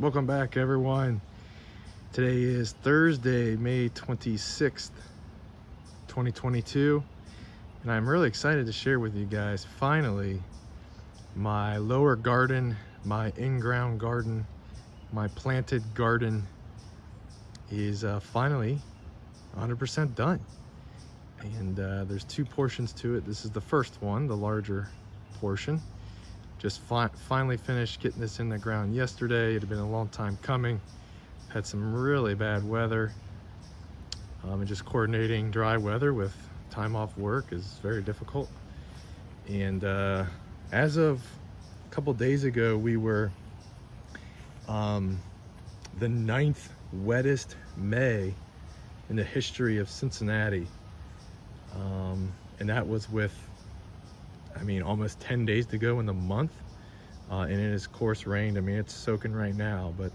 Welcome back everyone. Today is Thursday, May 26th, 2022. And I'm really excited to share with you guys finally my lower garden, my in-ground garden, my planted garden is uh, finally 100% done. And uh, there's two portions to it. This is the first one, the larger portion. Just fi finally finished getting this in the ground yesterday. It had been a long time coming. Had some really bad weather. Um, and just coordinating dry weather with time off work is very difficult. And uh, as of a couple days ago, we were um, the ninth wettest May in the history of Cincinnati. Um, and that was with, I mean, almost 10 days to go in the month. Uh, and it has course rained. I mean, it's soaking right now, but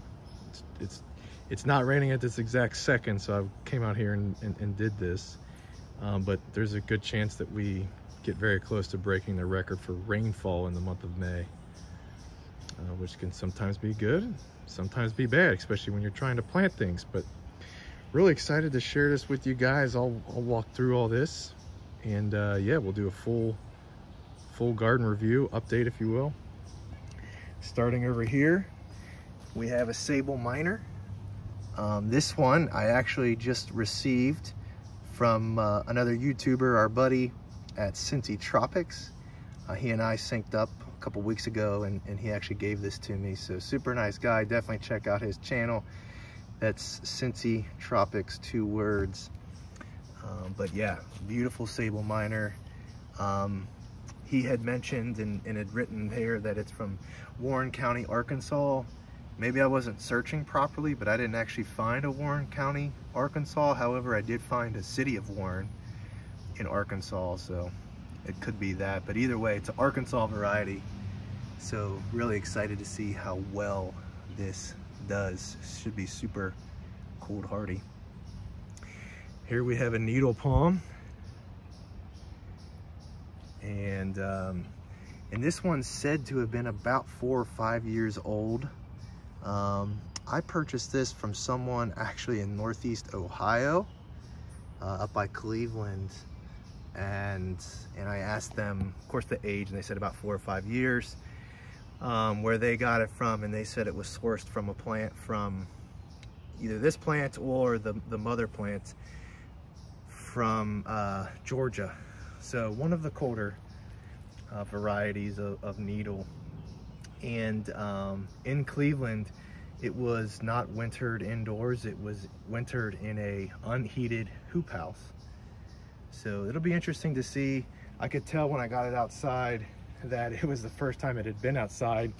it's, it's, it's not raining at this exact second. So I came out here and, and, and did this. Um, but there's a good chance that we get very close to breaking the record for rainfall in the month of May, uh, which can sometimes be good, sometimes be bad, especially when you're trying to plant things. But really excited to share this with you guys. I'll, I'll walk through all this and uh, yeah, we'll do a full, full garden review, update if you will. Starting over here, we have a Sabal Minor. Um, this one I actually just received from uh, another YouTuber, our buddy at Cincy Tropics. Uh, he and I synced up a couple weeks ago and, and he actually gave this to me. So super nice guy, definitely check out his channel. That's Cincy Tropics, two words. Um, but yeah, beautiful sabal minor. Um, he had mentioned and, and, had written there that it's from Warren County, Arkansas. Maybe I wasn't searching properly, but I didn't actually find a Warren County, Arkansas. However, I did find a city of Warren in Arkansas, so it could be that. But either way, it's an Arkansas variety. So really excited to see how well this does. Should be super cold hardy. Here we have a needle palm. And, um, and this one's said to have been about four or five years old. Um, I purchased this from someone actually in Northeast Ohio, uh, up by Cleveland. And, and I asked them, of course, the age, and they said about four or five years um, where they got it from, and they said it was sourced from a plant from either this plant or the, the mother plant from uh, Georgia. So one of the colder uh, varieties of, of, needle. And um, in Cleveland, it was not wintered indoors, it was wintered in a unheated hoop house. So it'll be interesting to see. I could tell when I got it outside that it was the first time it had been outside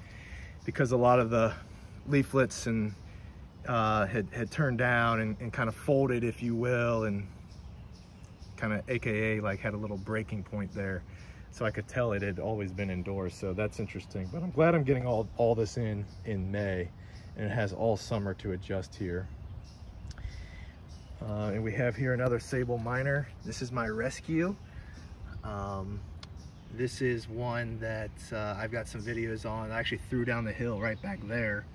because a lot of the leaflets and uh, had, had turned down and, and kind of folded, if you will, and kind of AKA like had a little breaking point there. So I could tell it had always been indoors. So that's interesting. But I'm glad I'm getting all, all this in in May and it has all summer to adjust here. Uh, and we have here another Sabal Minor. This is my rescue. Um, this is one that uh, I've got some videos on. I actually threw down the hill right back there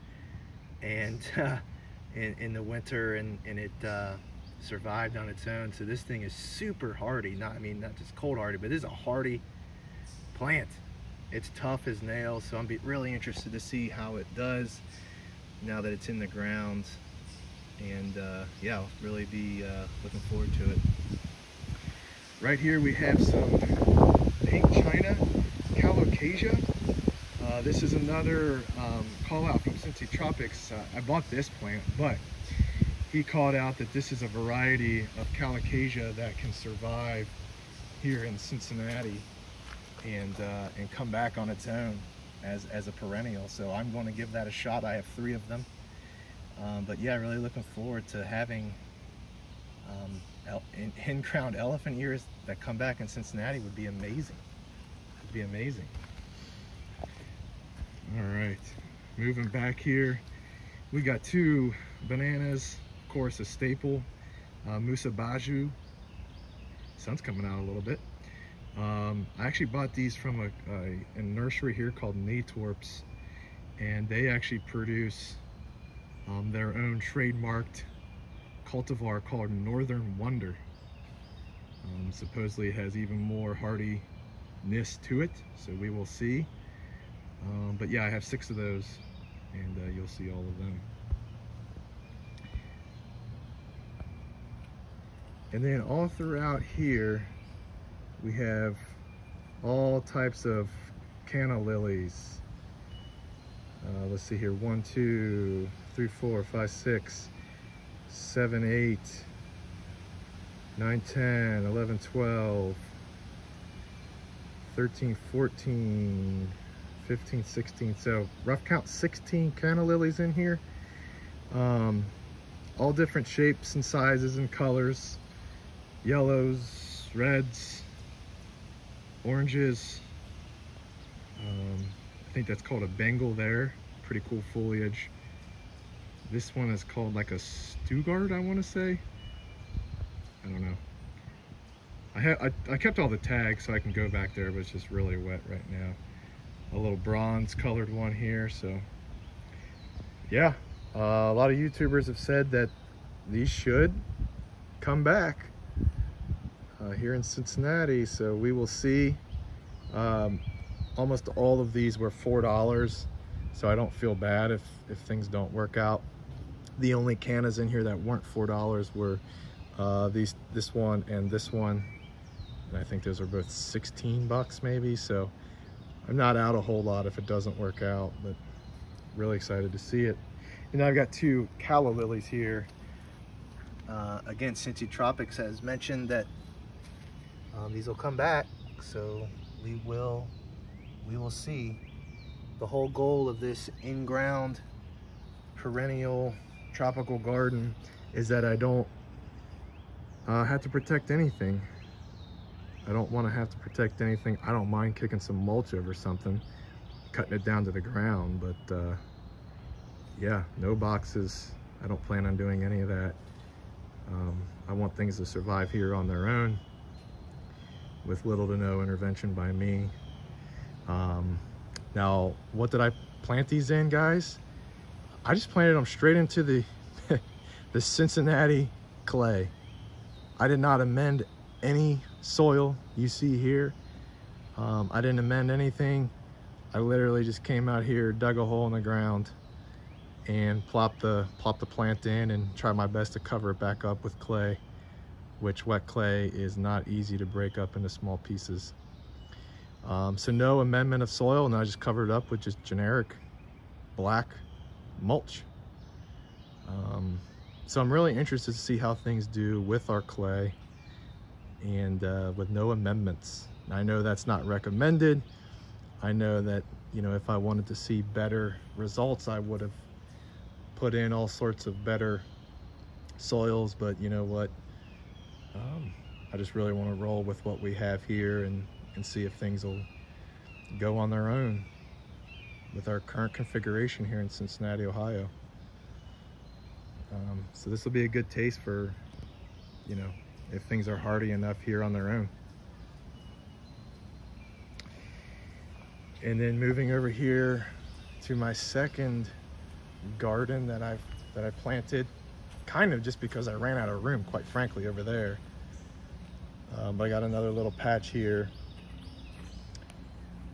and uh, in, in, the winter and, and it uh, survived on its own. So this thing is super hardy. Not, I mean, not just cold hardy, but this is a hardy plant. It's tough as nails. So I'm really interested to see how it does now that it's in the ground. And uh, yeah, I'll really be uh, looking forward to it. Right here we have some pink china, colocasia. Uh, this is another um, call out from Cincy Tropics. Uh, I bought this plant, but he called out that this is a variety of colocasia that can survive here in Cincinnati and uh, and come back on its own as, as a perennial. So I'm going to give that a shot. I have three of them. Um, but yeah, really looking forward to having um, in-crowned elephant ears that come back in Cincinnati would be amazing. It'd be amazing. All right, moving back here, we got two bananas. Course, a staple, uh, Musa Basjoo. Sun's coming out a little bit. Um, I actually bought these from a, a, a nursery here called Natorps, and they actually produce um, their own trademarked cultivar called Northern Wonder. Um, supposedly has even more hardiness to it, so we will see. Um, but yeah, I have six of those, and uh, you'll see all of them. And then all throughout here, we have all types of canna lilies. Uh, let's see here, one, two, three, four, five, six, seven, eight, nine, 10, 11, 12, 13, 14, 15, 16. So rough count 16 canna lilies in here. Um, all different shapes and sizes and colors yellows, reds, oranges. Um, I think that's called a Bengal there. Pretty cool foliage. This one is called like a Stuttgart, I want to say. I don't know. I, I, I kept all the tags so I can go back there, but it's just really wet right now. A little bronze colored one here, so yeah. Uh, a lot of YouTubers have said that these should come back uh, here in Cincinnati. So we will see. Um, almost all of these were $4. So I don't feel bad if, if things don't work out. The only cannas in here that weren't $4 were uh, these, this one and this one. And I think those are both 16 bucks maybe. So I'm not out a whole lot if it doesn't work out, but really excited to see it. And I've got two calla lilies here. Uh, again, Cincy Tropics has mentioned that um, these will come back so we will we will see. The whole goal of this in-ground perennial tropical garden is that I don't uh, have to protect anything. I don't want to have to protect anything. I don't mind kicking some mulch over something cutting it down to the ground but uh, yeah no boxes. I don't plan on doing any of that. Um, I want things to survive here on their own with little to no intervention by me. Um, now, what did I plant these in, guys? I just planted them straight into the, the Cincinnati clay. I did not amend any soil you see here. Um, I didn't amend anything. I literally just came out here, dug a hole in the ground, and plopped the, plopped the plant in and tried my best to cover it back up with clay which wet clay is not easy to break up into small pieces. Um, so no amendment of soil, and I just covered it up with just generic black mulch. Um, so I'm really interested to see how things do with our clay and uh, with no amendments. I know that's not recommended. I know that, you know, if I wanted to see better results, I would have put in all sorts of better soils, but you know what? Um, I just really want to roll with what we have here and, and see if things will go on their own with our current configuration here in Cincinnati, Ohio. Um, so this will be a good taste for, you know, if things are hardy enough here on their own. And then moving over here to my second garden that I've that I planted kind of just because I ran out of room, quite frankly, over there. Um, but I got another little patch here.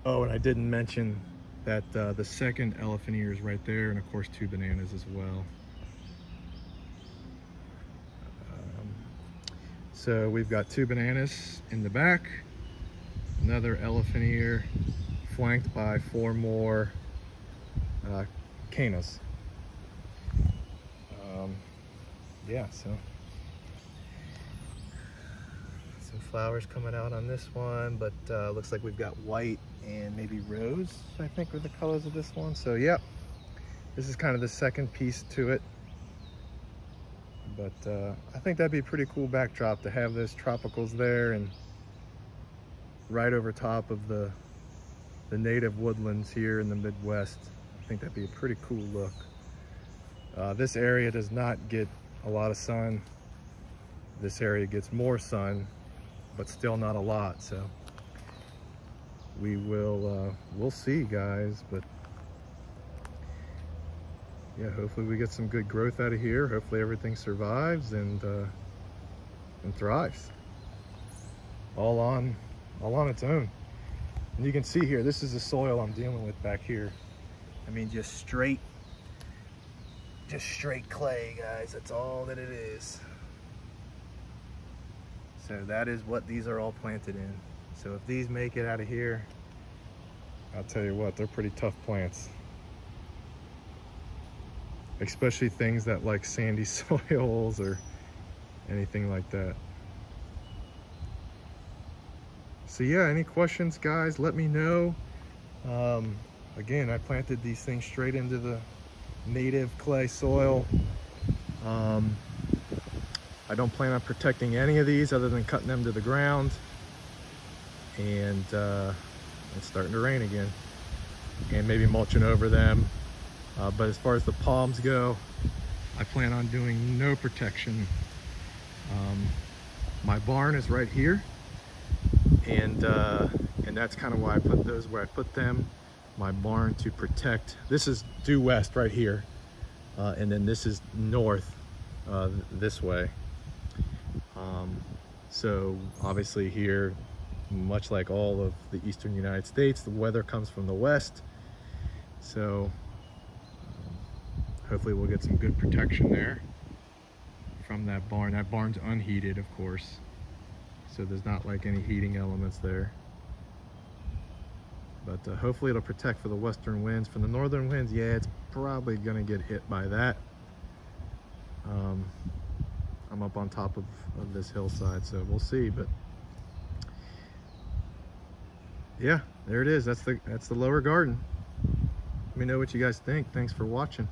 Oh, and I didn't mention that uh, the second elephant ear is right there, and of course two bananas as well. Um, so we've got two bananas in the back, another elephant ear, flanked by four more uh, cannas. Um, yeah, so some flowers coming out on this one, but uh, looks like we've got white and maybe rose, I think are the colors of this one. So yep, this is kind of the second piece to it. But uh, I think that'd be a pretty cool backdrop to have those tropicals there and right over top of the, the native woodlands here in the Midwest. I think that'd be a pretty cool look. Uh, this area does not get a lot of sun. This area gets more sun, but still not a lot. So we will, uh, we'll see guys, but yeah, hopefully we get some good growth out of here. Hopefully everything survives and uh, and thrives. All on, all on its own. And you can see here, this is the soil I'm dealing with back here. I mean, just straight, just straight clay, guys. That's all that it is. So that is what these are all planted in. So if these make it out of here, I'll tell you what, they're pretty tough plants. Especially things that like sandy soils or anything like that. So yeah, any questions guys, let me know. Um, again, I planted these things straight into the native clay soil. Um, I don't plan on protecting any of these other than cutting them to the ground. And uh, it's starting to rain again. And maybe mulching over them. Uh, but as far as the palms go, I plan on doing no protection. Um, my barn is right here. And, uh, and that's kind of why I put those where I put them. My barn to protect. This is due west right here. Uh, and then this is north uh, this way. Um, so obviously here, much like all of the eastern United States, the weather comes from the west. So um, hopefully we'll get some good protection there from that barn. That barn's unheated, of course. So there's not like any heating elements there. But uh, hopefully it'll protect for the western winds. For the northern winds, yeah, it's probably gonna get hit by that. Um, I'm up on top of, of this hillside, so we'll see. But yeah, there it is. That's the that's the lower garden. Let me know what you guys think. Thanks for watching.